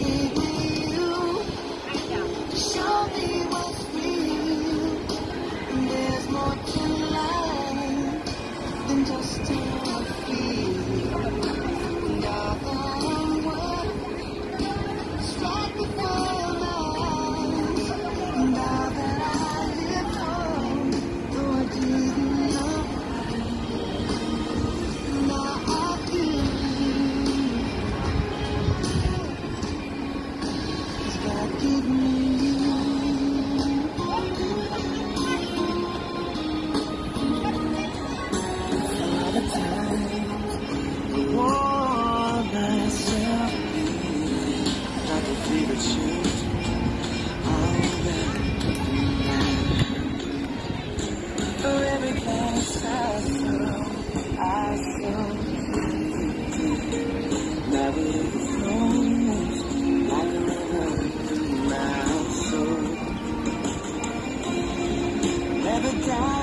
Mm-hmm. time.